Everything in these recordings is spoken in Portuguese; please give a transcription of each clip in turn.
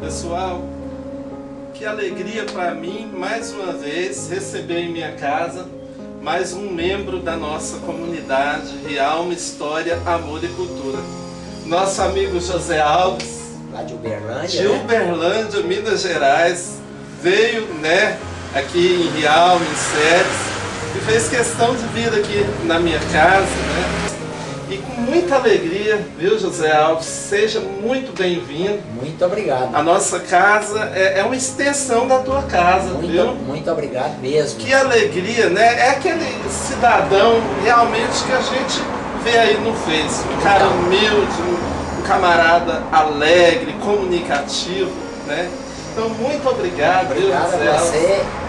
pessoal, que alegria para mim, mais uma vez, receber em minha casa mais um membro da nossa comunidade Realma História, Amor e Cultura. Nosso amigo José Alves, lá de Uberlândia, de né? Uberlândia, Minas Gerais, veio né, aqui em Realma, em Séries, e fez questão de vir aqui na minha casa, né? E com muita alegria, viu José Alves? Seja muito bem-vindo. Muito obrigado. A nossa casa é, é, uma extensão da tua casa, muito, viu? Muito obrigado mesmo. Que alegria, né? É aquele cidadão realmente que a gente vê aí no Face. Um cara humilde, um, camarada alegre, comunicativo, né? Então, muito obrigado, viu, Obrigado José a Alves?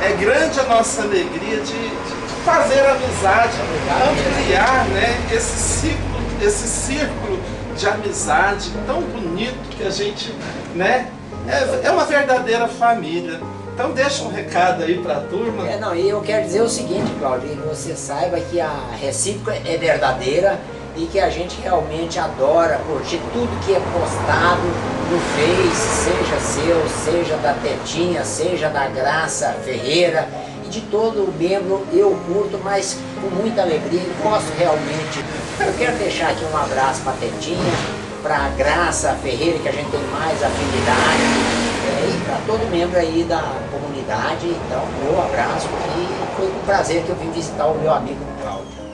É grande a nossa alegria de, de fazer amizade, Obrigado mesmo. ampliar né, esse ciclo, esse círculo de amizade tão bonito que a gente, né, é, é uma verdadeira família. Então deixa um recado aí para a turma. É, não, e eu quero dizer o seguinte, Claudinho, que você saiba que a recíproca é verdadeira e que a gente realmente adora curtir tudo que é postado no Face, seja seu, seja da Tetinha, seja da Graça Ferreira e de todo membro eu curto, mas com muita alegria e gosto realmente. Eu quero deixar aqui um abraço para Tetinha, para Graça Ferreira, que a gente tem mais afinidade, é, e para todo membro aí da comunidade. Então, meu abraço e foi com prazer que eu vim visitar o meu amigo Cláudio.